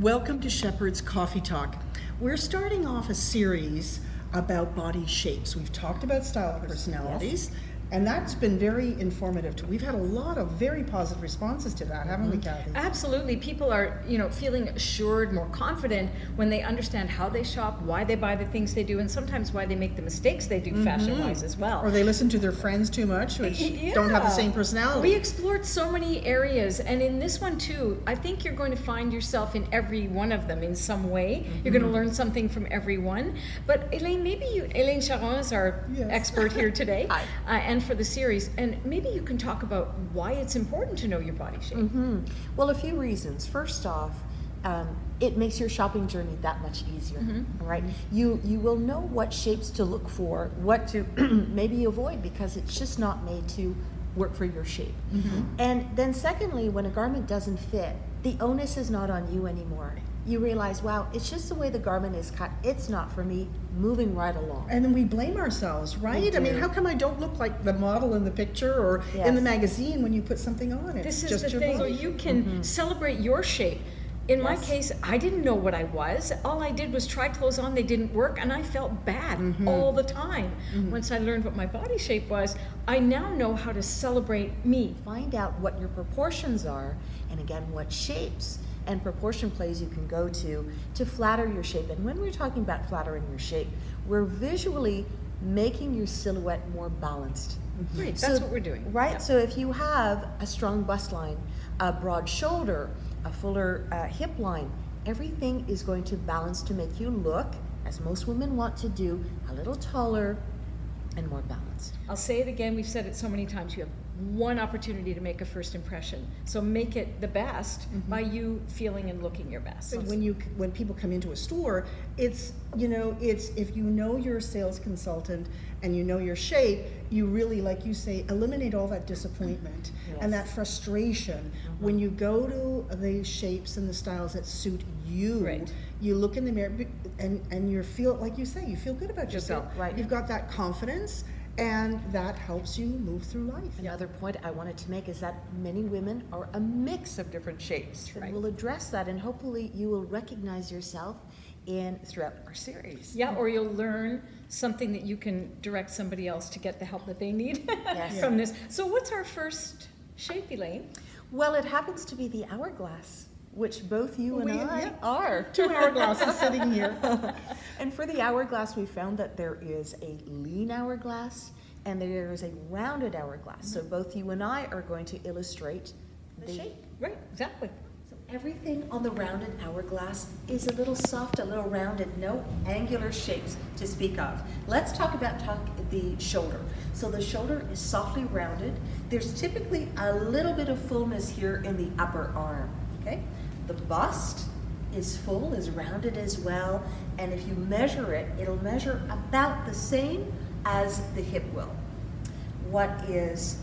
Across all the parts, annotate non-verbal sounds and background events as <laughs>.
Welcome to Shepherd's Coffee Talk. We're starting off a series about body shapes. We've talked about style and personalities. Yes. And that's been very informative too. We've had a lot of very positive responses to that, haven't mm-hmm. we, Kathy? Absolutely. People are, you know, feeling assured, more confident when they understand how they shop, why they buy the things they do, and sometimes why they make the mistakes they do mm-hmm. fashion-wise as well. Or they listen to their friends too much, which yeah. don't have the same personality. We explored so many areas, and in this one too, I think you're going to find yourself in every one of them in some way. Mm-hmm. You're going to learn something from every one. But Elaine, maybe you, Elaine Charon is our yes. expert here today, <laughs> uh, and for the series, and maybe you can talk about why it's important to know your body shape. Mm-hmm. Well, a few reasons. First off, um, it makes your shopping journey that much easier. Mm-hmm. Right? You you will know what shapes to look for, what to <clears throat> maybe avoid because it's just not made to work for your shape. Mm-hmm. And then secondly, when a garment doesn't fit, the onus is not on you anymore you realize, wow, it's just the way the garment is cut. It's not for me. Moving right along. And then we blame ourselves, right? I mean, how come I don't look like the model in the picture or yes. in the magazine when you put something on it? This is just the thing. Body. So you can mm-hmm. celebrate your shape. In yes. my case, I didn't know what I was. All I did was try clothes on, they didn't work, and I felt bad mm-hmm. all the time. Mm-hmm. Once I learned what my body shape was, I now know how to celebrate me. Find out what your proportions are, and again, what shapes and proportion plays you can go to to flatter your shape. And when we're talking about flattering your shape, we're visually making your silhouette more balanced. Mm-hmm. Right, that's so, what we're doing. Right, yeah. so if you have a strong bust line, a broad shoulder, a fuller uh, hip line, everything is going to balance to make you look, as most women want to do, a little taller and more balanced. I'll say it again, we've said it so many times. You have one opportunity to make a first impression. So make it the best mm-hmm. by you feeling and looking your best. when you when people come into a store, it's you know it's if you know you're a sales consultant and you know your shape, you really like you say eliminate all that disappointment yes. and that frustration mm-hmm. when you go to the shapes and the styles that suit you. Right. You look in the mirror and and you feel like you say you feel good about yourself. Right. You've got that confidence and that helps you move through life. Another point I wanted to make is that many women are a mix of different shapes. Right. We'll address that, and hopefully, you will recognize yourself in throughout our series. Yeah, or you'll learn something that you can direct somebody else to get the help that they need <laughs> yes. from this. So, what's our first shape, Elaine? Well, it happens to be the hourglass which both you and we, I are. <laughs> Two hourglasses sitting here. <laughs> and for the hourglass, we found that there is a lean hourglass and there is a rounded hourglass. Mm-hmm. So both you and I are going to illustrate the, the shape. Right, exactly. So everything on the rounded hourglass is a little soft, a little rounded, no angular shapes to speak of. Let's talk about talk the shoulder. So the shoulder is softly rounded. There's typically a little bit of fullness here in the upper arm, okay? The bust is full, is rounded as well, and if you measure it, it'll measure about the same as the hip will. What is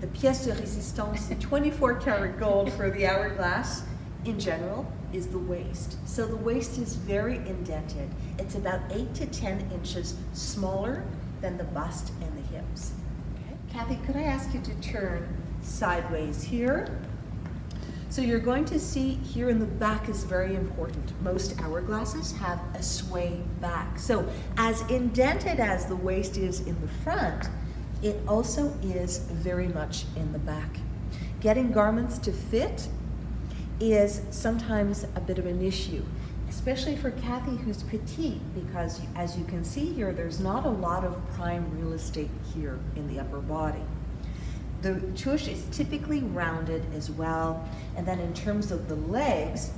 the pièce de résistance, the 24 karat gold for the hourglass in general, is the waist. So the waist is very indented. It's about 8 to 10 inches smaller than the bust and the hips. Okay. Kathy, could I ask you to turn sideways here? So you're going to see here in the back is very important. Most hourglasses have a sway back. So as indented as the waist is in the front, it also is very much in the back. Getting garments to fit is sometimes a bit of an issue, especially for Kathy who's petite, because as you can see here, there's not a lot of prime real estate here in the upper body. The tush is typically rounded as well. And then in terms of the legs,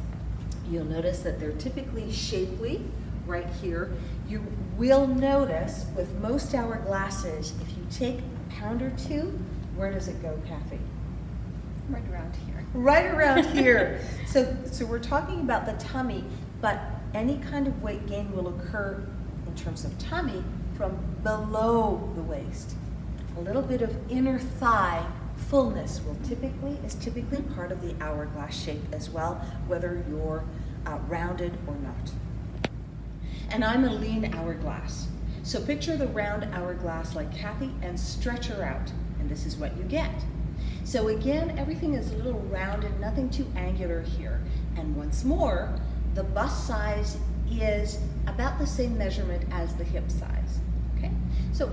you'll notice that they're typically shapely right here. You will notice with most hourglasses, if you take a pound or two, where does it go, Kathy? Right around here. Right around <laughs> here. So, so we're talking about the tummy, but any kind of weight gain will occur in terms of tummy from below the waist a little bit of inner thigh fullness will typically is typically part of the hourglass shape as well, whether you're uh, rounded or not. And I'm a lean hourglass. So picture the round hourglass like Kathy and stretch her out, and this is what you get. So again, everything is a little rounded, nothing too angular here. And once more, the bust size is about the same measurement as the hip size. Okay, so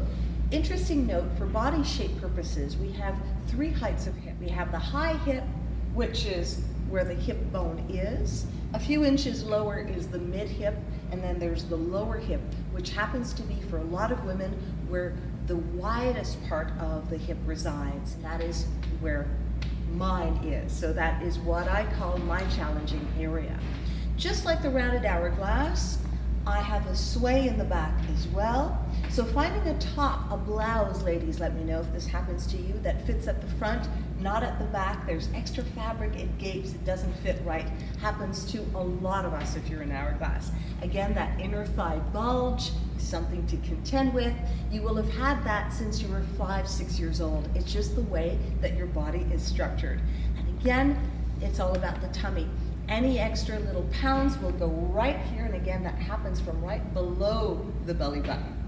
interesting note for body shape purposes, we have three heights of hip. We have the high hip, which is where the hip bone is. A few inches lower is the mid hip, and then there's the lower hip, which happens to be for a lot of women where the widest part of the hip resides. That is where mine is. So that is what I call my challenging area. Just like the rounded hourglass, I have a sway in the back as well. So finding a top, a blouse, ladies, let me know if this happens to you, that fits at the front, not at the back. There's extra fabric, it gapes, it doesn't fit right. Happens to a lot of us if you're an hourglass. Again, that inner thigh bulge, something to contend with. You will have had that since you were five, six years old. It's just the way that your body is structured. And again, it's all about the tummy. Any extra little pounds will go right here, and again, that happens from right below the belly button.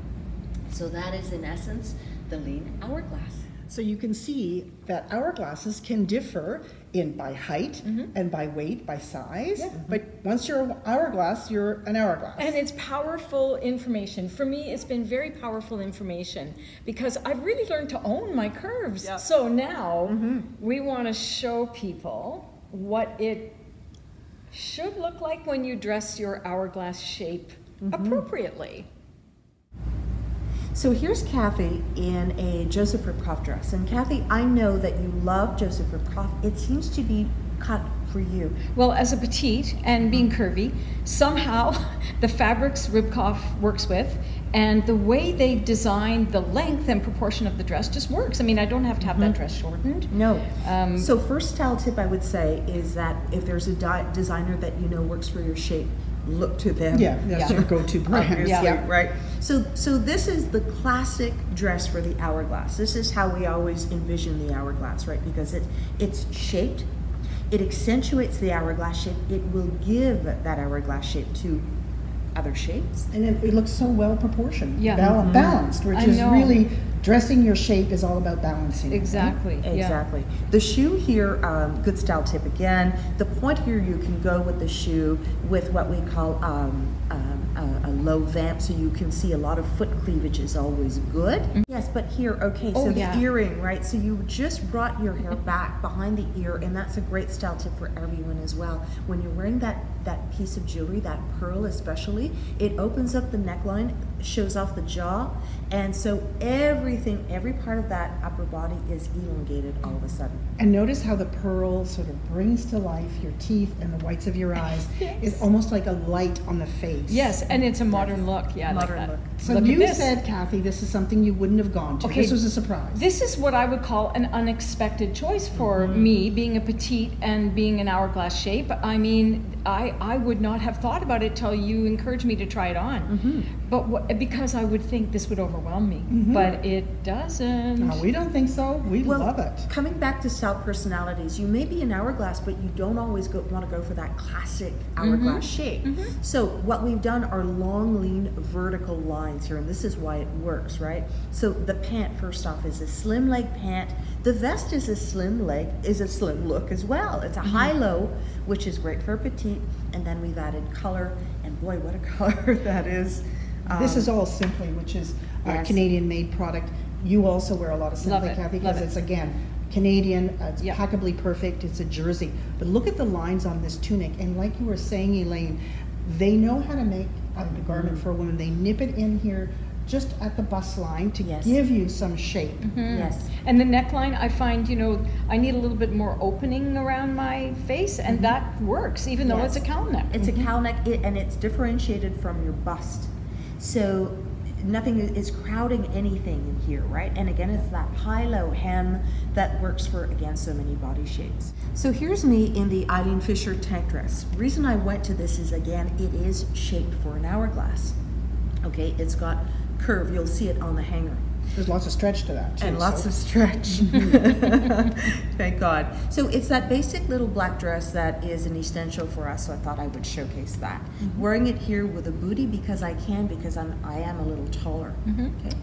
So that is, in essence, the lean hourglass. So you can see that hourglasses can differ in by height mm-hmm. and by weight, by size. Yeah. But once you're an hourglass, you're an hourglass. And it's powerful information. For me, it's been very powerful information because I've really learned to own my curves. Yeah. So now mm-hmm. we want to show people what it should look like when you dress your hourglass shape mm-hmm. appropriately. So here's Kathy in a Joseph Ribkoff dress. And Kathy, I know that you love Joseph Ribkoff. It seems to be cut for you. Well, as a petite and being curvy, somehow <laughs> the fabrics Ribkoff works with and the way they design the length and proportion of the dress just works. I mean, I don't have to have mm-hmm. that dress shortened. No. Um, so first style tip I would say is that if there's a di- designer that you know works for your shape, look to them. Yeah, that's yeah. your go-to brand. yeah. right. So, so this is the classic dress for the hourglass. This is how we always envision the hourglass, right? Because it it's shaped, it accentuates the hourglass shape. It will give that hourglass shape to other shapes. And it, it looks so well proportioned, yeah. Bal- mm-hmm. balanced, which I is know. really dressing your shape is all about balancing. Exactly. Right? Exactly. Yeah. The shoe here, um, good style tip again. The point here, you can go with the shoe with what we call um, um, a, a, low vamp, so you can see a lot of foot cleavage is always good. Mm-hmm. Yes, but here, okay, so oh, the yeah. earring, right? So you just brought your hair back behind the ear, and that's a great style tip for everyone as well. When you're wearing that that piece of jewelry, that pearl especially, it opens up the neckline, shows off the jaw, and so everything, every part of that upper body is elongated all of a sudden. And notice how the pearl sort of brings to life your teeth and the whites of your <laughs> eyes. yes. It's almost like a light on the face. Yes, and it's a modern look. Yeah, modern like look. So look you said, Kathy, this is something you wouldn't have gone to. Okay, this was a surprise. This is what I would call an unexpected choice for mm-hmm. me, being a petite and being an hourglass shape. I mean, I, I would not have thought about it till you encouraged me to try it on. Mm-hmm. But what, because I would think this would overwhelm me, mm-hmm. but it doesn't. No, we don't think so. We well, love it. Coming back to style personalities, you may be an hourglass, but you don't always go, want to go for that classic hourglass mm-hmm. shape. Mm-hmm. So what we've done are long, lean, vertical lines here, and this is why it works, right? So the pant, first off, is a slim leg pant. The vest is a slim leg, is a slim look as well. It's a mm-hmm. high-low, which is great for petite, and then we've added color, and boy, what a <laughs> color that is. Um, this is all Simply, which is a yes. Canadian-made product. You also wear a lot of Simply, Kathy, because it's again Canadian. Uh, it's yep. impeccably perfect. It's a jersey. But look at the lines on this tunic, and like you were saying, Elaine, they know how to make a garment mm-hmm. for a woman. They nip it in here just at the bust line to yes. give you some shape. Mm-hmm. Yes. And the neckline, I find, you know, I need a little bit more opening around my face, and mm-hmm. that works, even though yes. it's a cowl neck. It's mm-hmm. a cowl neck, and it's differentiated from your bust. So nothing is crowding anything in here, right? And again, it's that high-low hem that works for, again, so many body shapes. So here's me in the Eileen Fisher tank dress. The reason I went to this is, again, it is shaped for an hourglass. Okay, it's got curve. You'll see it on the hanger. There's lots of stretch to that, too, And lots so. of stretch. <laughs> Thank God. So it's that basic little black dress that is an essential for us, so I thought I would showcase that. Mm-hmm. Wearing it here with a booty because I can, because I'm, I am a little taller. Mm-hmm. Okay.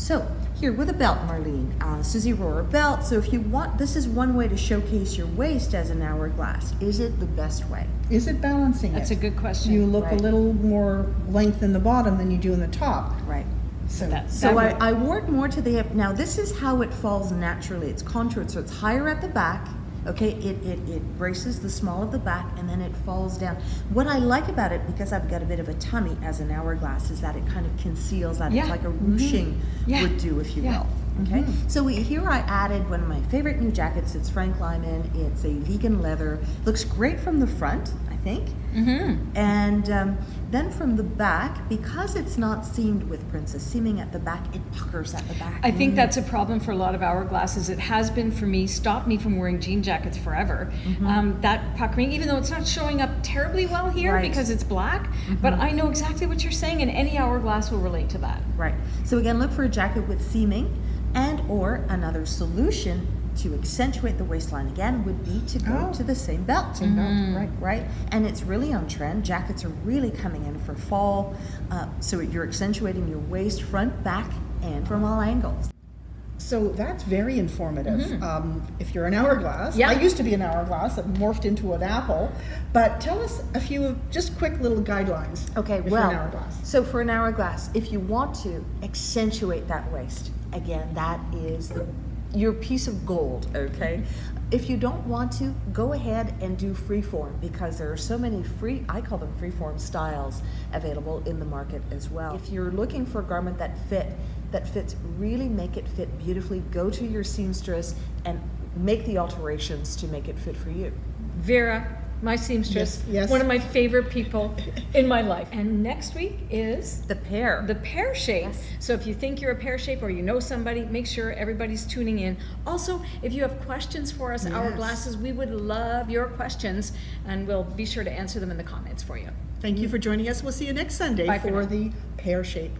So here with a belt, Marlene, uh, Suzi Roher belt. So if you want, this is one way to showcase your waist as an hourglass. Is it the best way? Is it balancing That's it? a good question. You look Right. a little more length in the bottom than you do in the top. Right. So That- So I, would- I wore it more to the hip. Now this is how it falls naturally. It's contoured, so it's higher at the back. Okay, it, it, it braces the small of the back and then it falls down. What I like about it, because I've got a bit of a tummy as an hourglass, is that it kind of conceals that. Yeah. It's like a ruching Yeah. would do, if you Yeah. will. Okay, so we, here I added one of my favorite new jackets. It's Frank Lyman. It's a vegan leather. Looks great from the front, I think. Mm-hmm. And um, then from the back, because it's not seamed with princess seaming at the back, it puckers at the back. I think mm. that's a problem for a lot of hourglasses. It has been for me, stopped me from wearing jean jackets forever. Mm-hmm. Um, that puckering, even though it's not showing up terribly well here Right. because it's black, mm-hmm. but I know exactly what you're saying, and any hourglass will relate to that. Right. So again, look for a jacket with seaming and or another solution to accentuate the waistline again would be to go Oh. to the same belt. Same belt, right. Right. And it's really on trend. Jackets are really coming in for fall. Uh, so you're accentuating your waist, front, back, and from all angles. So that's very informative. Um, if you're an hourglass, Yeah. I used to be an hourglass, I've morphed into an apple. But tell us a few of just quick little guidelines. Okay, if you're well, an hourglass. so for an hourglass, if you want to accentuate that waist, again, that is the, your piece of gold, okay? If you don't want to, go ahead and do freeform because there are so many free, I call them freeform styles available in the market as well. If you're looking for a garment that fit, that fits, really make it fit beautifully. Go to your seamstress and make the alterations to make it fit for you. Vera, my seamstress, Yes, yes. one of my favorite people in my life. And next week is The pear. the pear shape. Yes. So if you think you're a pear shape or you know somebody, make sure everybody's tuning in. Also, if you have questions for us, Yes. hourglasses, we would love your questions, and we'll be sure to answer them in the comments for you. Thank you for joining us. We'll see you next Sunday Bye for for the pear shape.